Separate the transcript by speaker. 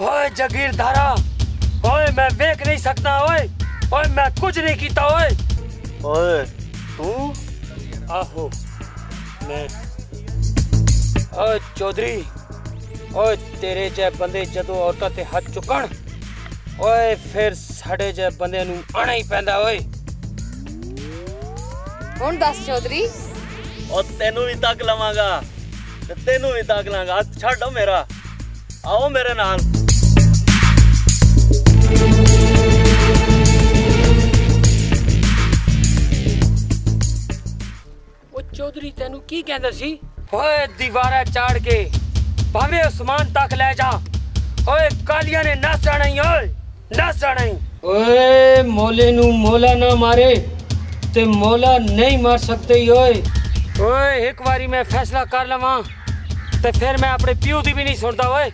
Speaker 1: ਓਏ ਜਗੀਰਦਾਰਾ ਓਏ ਮੈਂ ਵੇਖ ਨਹੀਂ ਸਕਦਾ ਓਏ ਓਏ ਮੈਂ ਕੁਝ ਨਹੀਂ ਕੀਤਾ ਓਏ।
Speaker 2: ਓਏ ਤੂੰ?
Speaker 1: ਆਹੋ ਮੈਂ। ਓਏ ਚੌਧਰੀ ਓਏ ਤੇਰੇ ਜੇ ਬੰਦੇ ਜਦੋਂ ਔਰਤਾਂ ਤੇ ਹੱਥ ਚੁੱਕਣ ਓਏ ਫਿਰ ਸਾਡੇ ਜੇ ਬੰਦੇ ਨੂੰ ਆਣਾ ਹੀ ਪੈਂਦਾ ਓਏ।
Speaker 3: ਹੁਣ ਦੱਸ ਚੌਧਰੀ।
Speaker 2: ਉਹ ਤੈਨੂੰ ਵੀ ਤੱਕ ਲਵਾਂਗਾ ਤੇ ਤੈਨੂੰ ਵੀ ਤੱਕ ਲਾਂਗਾ ਹੱਥ ਛੱਡੋ ਮੇਰਾ। ਆਓ ਮੇਰੇ ਨਾਲ।
Speaker 1: ਚੌਧਰੀ ਤੈਨੂੰ ਕੀ ਕਹਿੰਦਾ ਸੀ? ਓਏ ਦੀਵਾਰਾ ਚਾੜ ਕੇ ਭਾਵੇਂ ਉਸਮਾਨ ਤੱਕ ਲੈ ਜਾ। ਓਏ ਕਾਲੀਆਂ ਨੇ ਨੱਸ ਜਾਣਾ ਓਏ ਨੱਸ ਜਾਣਾ ਓਏ ਮੋਲੇ ਨੂੰ ਮੋਲਾ ਨਾ ਮਾਰੇ ਤੇ ਮੋਲਾ ਨਹੀਂ ਮਾਰ ਸਕਦੇ ਓਏ। ਓਏ ਇੱਕ ਵਾਰੀ ਮੈਂ ਫੈਸਲਾ ਕਰ ਲਵਾਂ ਤੇ ਫਿਰ ਮੈਂ ਆਪਣੇ ਪਿਓ ਦੀ ਵੀ ਨਹੀਂ ਸੁਣਦਾ ਓਏ।